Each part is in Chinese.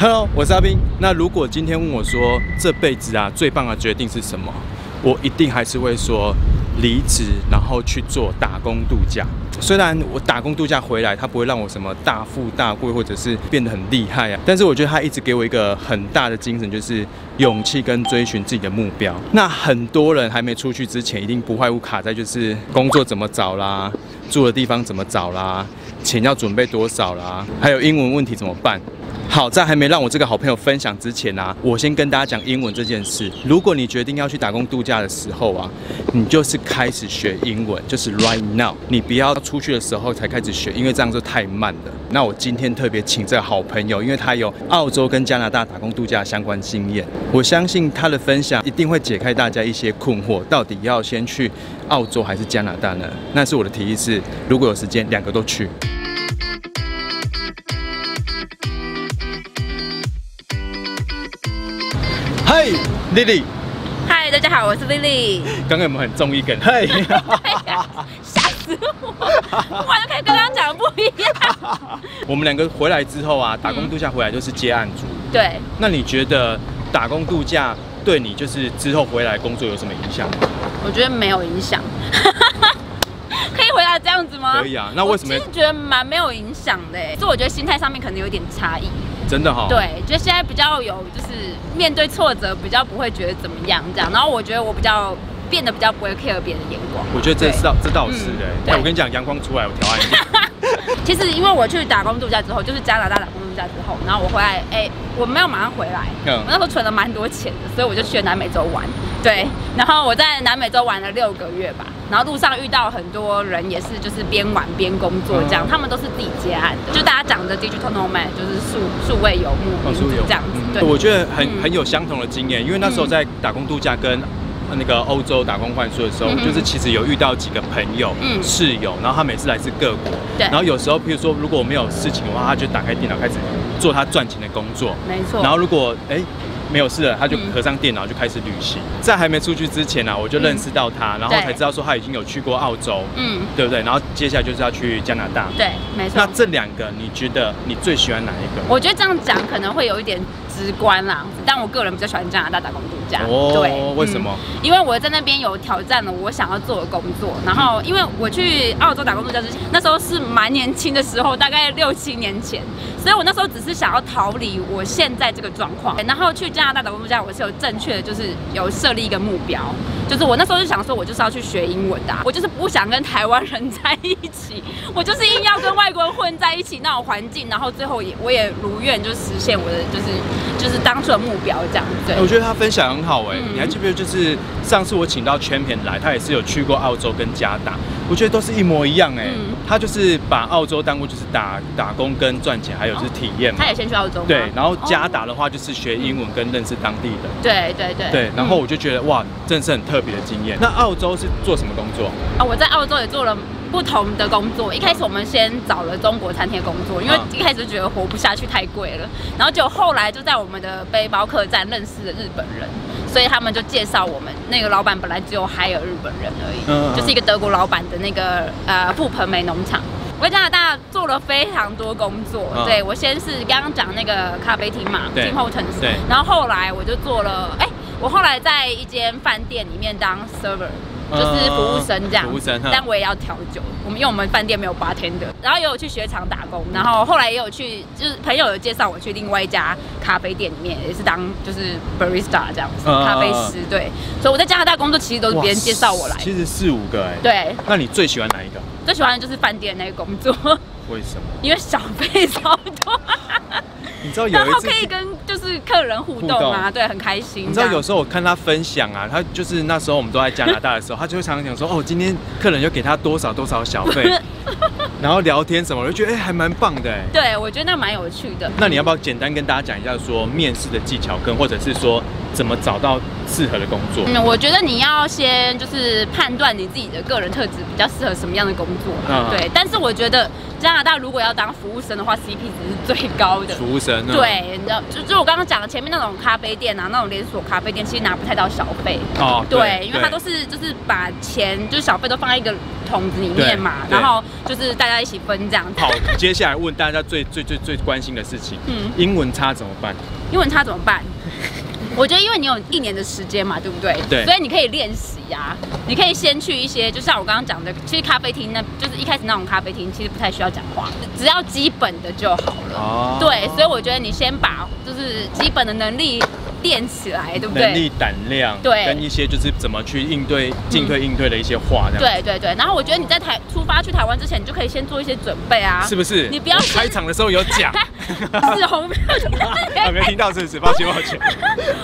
Hello，我是阿斌。那如果今天问我说这辈子啊最棒的决定是什么，我一定还是会说离职，然后去做打工度假。虽然我打工度假回来，它不会让我什么大富大贵，或者是变得很厉害啊，但是我觉得它一直给我一个很大的精神，就是勇气跟追寻自己的目标。那很多人还没出去之前，一定不外乎卡在就是工作怎么找啦，住的地方怎么找啦，钱要准备多少啦，还有英文问题怎么办。好，在还没让我这个好朋友分享之前啊，我先跟大家讲英文这件事。如果你决定要去打工度假的时候啊，你就是开始学英文，就是 right now。你不要出去的时候才开始学，因为这样就太慢了。那我今天特别请这个好朋友，因为他有澳洲跟加拿大打工度假相关经验，我相信他的分享一定会解开大家一些困惑，到底要先去澳洲还是加拿大呢？那是我的提议是，如果有时间，两个都去。嗨，Lily，嗨，大家好，我是 Lily。刚刚有没有很中意梗？嘿，吓死我！完全跟刚刚讲的不一样。我们两个回来之后啊，打工度假回来就是接案组。对，那你觉得打工度假对你就是之后回来工作有什么影响吗？我觉得没有影响。可以回答这样子吗？可以啊。那为什么？其实觉得蛮没有影响的，所以我觉得心态上面可能有点差异。真的哈。对，觉得现在比较有，就是面对挫折比较不会觉得怎么样这样。然后我觉得我比较变得比较不会 care 别人的眼光。我觉得这是道这倒是的。哎，我跟你讲，阳光出来我调暗一点。其实因为我去打工度假之后，就是加拿大打工度假之后，然后我回来，哎，我没有马上回来。嗯。我那时候存了蛮多钱的，所以我就去了南美洲玩。对。然后我在南美洲玩了六个月吧。然后路上遇到很多人，也是就是边玩边工作这样，他们都是自己接案的。就大家讲的 digital nomad，就是数数位游牧这样子。对，我觉得很很有相同的经验，因为那时候在打工度假跟那个欧洲打工换宿的时候，就是其实有遇到几个朋友、室友，然后他每次来自各国。对。然后有时候，譬如说如果我没有事情的话，他就打开电脑开始做他赚钱的工作。没错。然后如果哎。没有事了，他就合上电脑就开始旅行。在还没出去之前呢，我就认识到他，然后才知道说他已经有去过澳洲，嗯，对不对？然后接下来就是要去加拿大，对，没错。那这两个，你觉得你最喜欢哪一个？我觉得这样讲可能会有一点直观啦，但我个人比较喜欢加拿大打工度假。哦，对，为什么？因为我在那边有挑战了我想要做的工作。然后，因为我去澳洲打工度假之前，那时候是蛮年轻的时候，大概六七年前，所以我那时候只是想要逃离我现在这个状况，然后去加拿大打工度假，我是。有正确的，就是有设立一个目标，就是我那时候就想说，我就是要去学英文的，我就是不想跟台湾人在一起，我就是硬要跟外国人混在一起那种环境，然后最后也我也如愿就实现我的就是就是当初的目标这样子。我觉得他分享很好哎，你还记不记得就是上次我请到 Champion 来，他也是有去过澳洲跟加拿大，我觉得都是一模一样哎，他就是把澳洲当过就是打打工跟赚钱，还有就是体验。他也先去澳洲。对，然后加打的话就是学英文跟认识当地的。对对对对，然后我就觉得哇，真的是很特别的经验。那澳洲是做什么工作啊？我在澳洲也做了不同的工作。一开始我们先找了中国餐厅工作，因为一开始觉得活不下去太贵了。然后就后来就在我们的背包客栈认识了日本人，所以他们就介绍我们。那个老板本来只有还有日本人而已，就是一个德国老板的那个呃富盆梅农场。我在加拿大做了非常多工作，对我先是刚刚讲那个咖啡厅嘛，Tim Hortons，然后后来我就做了，哎，我后来在一间饭店里面当 server，就是服务生这样，服务生，但我也要调酒，我们因为我们饭店没有八天的，然后也有去雪场打工，然后后来也有去，就是朋友有介绍我去另外一家咖啡店里面，也是当就是 barista 这样子，咖啡师，对，所以我在加拿大工作其实都是别人介绍我来，其实四五个哎，对，那你最喜欢哪一个？最喜欢的就是饭店那个工作，为什么？因为小费超多，你知道有然后可以跟就是客人互动啊，对，很开心。你知道有时候我看他分享啊，他就是那时候我们都在加拿大的时候，他就会常常讲说，哦，今天客人又给他多少多少小费，然后聊天什么，我就觉得哎，还蛮棒的哎。对，我觉得那蛮有趣的。那你要不要简单跟大家讲一下说面试的技巧，跟或者是说怎么找到适合的工作？嗯，我觉得你要先就是判断你自己的个人特质比较适合什么样的工作。嗯对。但是我觉得加拿大如果要当服务生的话，CP 值是最高的。服务生呢？对，你知道，就就我刚刚讲的前面那种咖啡店啊，那种连锁咖啡店，其实拿不太到小费。哦，对，因为它都是就是把钱就是小费都放在一个桶子里面嘛，然后就是大家一起分这样子。好。接下来问大家最最最最关心的事情，嗯，英文差怎么办？英文差怎么办？我觉得，因为你有一年的时间嘛，对不对？对所以你可以练习呀、你可以先去一些，就像我刚刚讲的，其实咖啡厅那，就是一开始那种咖啡厅，其实不太需要讲话，只要基本的就好了。哦对，所以我觉得你先把就是基本的能力练起来，对不对？能力、胆量，对跟一些就是怎么去应对、进退应对的一些话，这样。对对对，然后我觉得你在台出发去台湾之前，你就可以先做一些准备啊。是不是？你不要开场的时候有讲，是红没有没听到，是不是？抱歉，抱歉。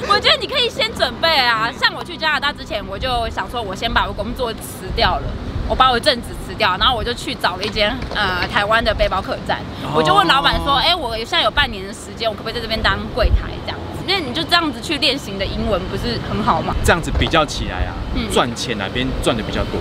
我觉得你可以先准备啊，像我去加拿大之前，我就想说，我先把我工作辞掉了，我把我正职辞掉，然后我就去找了一间呃台湾的背包客栈，哦我就问老板说，哎、我现在有半年的时间，我可不可以在这边当柜台？因为你就这样子去练习你的英文，不是很好吗？这样子比较起来啊嗯，赚钱哪边赚的比较多？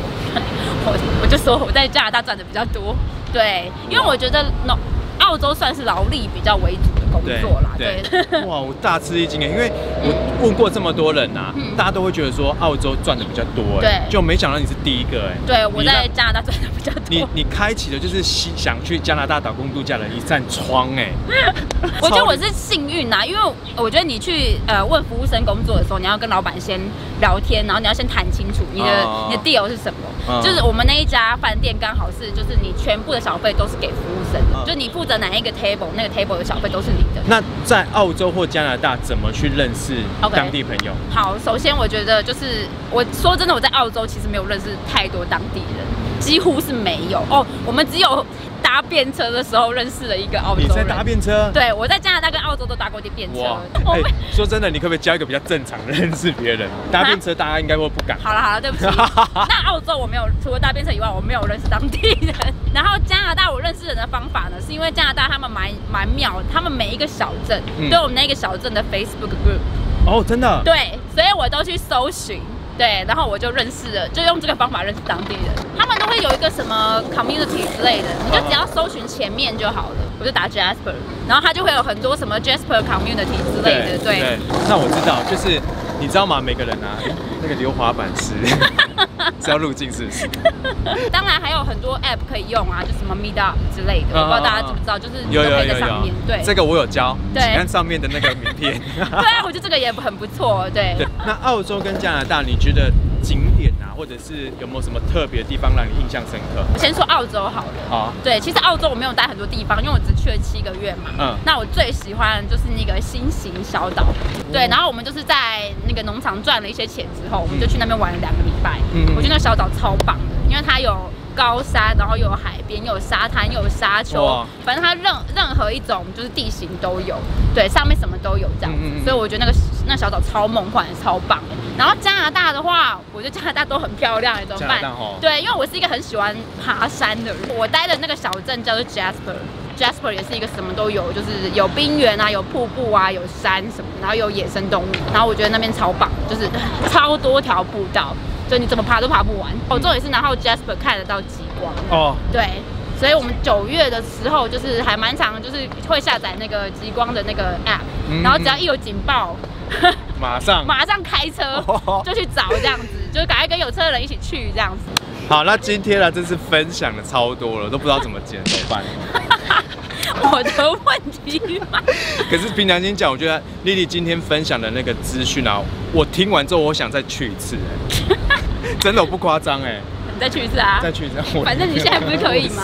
我 我就说我在加拿大赚的比较多，对，因为我觉得那澳洲算是劳力比较为主对。哇，我大吃一惊哎，因为我问过这么多人啊，嗯大家都会觉得说澳洲赚的比较多哎，对就没想到你是第一个哎。对，我在加拿大赚的比较多。你你开启的就是希想去加拿大打工度假的一扇窗哎，我觉得我是幸运呐、因为我觉得你去呃问服务生工作的时候，你要跟老板先聊天，然后你要先谈清楚你的、哦你的 deal 是什么。嗯就是我们那一家饭店刚好是，就是你全部的小费都是给服务生的，嗯就你负责哪一个 table，那个 table 的小费都是你的。那在澳洲或加拿大怎么去认识当地朋友？好，首先我觉得就是我说真的，我在澳洲其实没有认识太多当地人，几乎是没有哦。我们只有搭便车的时候认识了一个澳洲人。你在搭便车？对，我在加拿大跟澳洲都搭过便车。哇，说真的，你可不可以教一个比较正常的认识别人？搭便车大家应该会不敢。好了好了，对不起。那澳洲我没有，除了搭便车以外，我没有认识当地人。然后加拿大我认识人的方法呢，是因为加拿大他们蛮蛮妙，他们每一个小镇嗯都有那个小镇的 Facebook group，哦，真的？对，所以我都去搜寻。对，然后我就认识了，就用这个方法认识当地人。他们都会有一个什么 community 之类的，你就只要搜寻前面就好了。我就打 Jasper，然后他就会有很多什么 Jasper community 之类的。对，那我知道，就是你知道吗？每个人啊，那个溜滑板是 是要入境是不是？当然还有很多 app 可以用啊，就什么 Meetup 之类的，嗯我不知道大家知不知道，就是你有都可以有有有在上面。对，这个我有教，对你看上面的那个名片。对啊，我觉得这个也很不错。对对，那澳洲跟加拿大，你觉得景点啊，或者是有没有什么特别的地方让你印象深刻？我先说澳洲好了。啊，对，其实澳洲我没有待很多地方，因为我只去了七个月嘛。嗯那我最喜欢的就是那个新型小岛。对，然后我们就是在那个农场赚了一些钱之后，我们就去那边玩了两个礼拜。嗯我觉得那个小岛超棒的，因为它有高山，然后又有海边，又有沙滩，又有沙丘，反正它任任何一种就是地形都有。对，上面什么都有这样子，嗯嗯嗯所以我觉得那个那小岛超梦幻，超棒的。然后加拿大的话，我觉得加拿大都很漂亮，怎么办对，因为我是一个很喜欢爬山的人，我待的那个小镇叫做 Jasper。Jasper 也是一个什么都有，就是有冰原啊，有瀑布啊，有山什么，然后有野生动物，然后我觉得那边超棒，就是 超多条步道，就你怎么爬都爬不完。哦，重点是然后 Jasper 看得到极光，哦，对，所以我们九月的时候就是还蛮常，就是会下载那个极光的那个 app，嗯然后只要一有警报，马上。马上开车 就去找这样子，就是赶快跟有车的人一起去这样子。好，那今天呢，真是分享的超多了，都不知道怎么剪，怎么办？我的问题吗？可是凭良心讲，我觉得丽丽今天分享的那个资讯啊，我听完之后，我想再去一次、哎真的我不夸张哎，你再去一次啊！再去一次。我反正你现在不是可以吗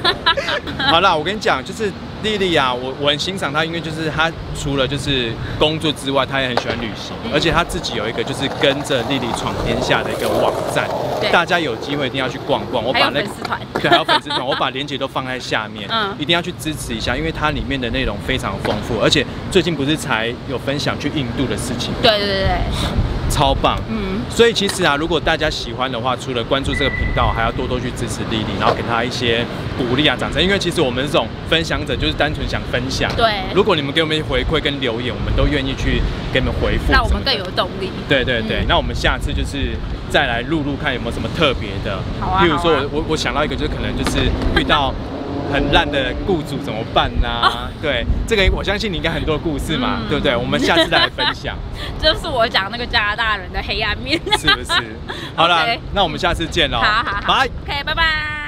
好啦，我跟你讲，就是丽丽啊，我我很欣赏她，因为就是她除了就是工作之外，她也很喜欢旅行，嗯而且她自己有一个就是跟着丽丽闯天下的一个网站，大家有机会一定要去逛逛。我把那个粉丝团，对，还有粉丝团，我把链接都放在下面，嗯一定要去支持一下，因为它里面的内容非常丰富，而且最近不是才有分享去印度的事情，对对对对，超棒。嗯，所以其实啊，如果大家喜欢的话，除了关注这个频道，还要多多去支持丽丽，然后给她一些鼓励啊、掌声。因为其实我们这种分享者就是单纯想分享。对如果你们给我们回馈跟留言，我们都愿意去给你们回复。那我们更有。动力。对对对，嗯那我们下次就是再来录录看有没有什么特别的。好啊譬如说我我我想到一个，就是可能就是遇到很烂的雇主怎么办呢、对，这个我相信你应该很多故事嘛，对不对？我们下次再来分享，就是我讲那个加拿大人的黑暗面。是不是？好啦 那我们下次见喽，好好好拜。，OK，拜拜。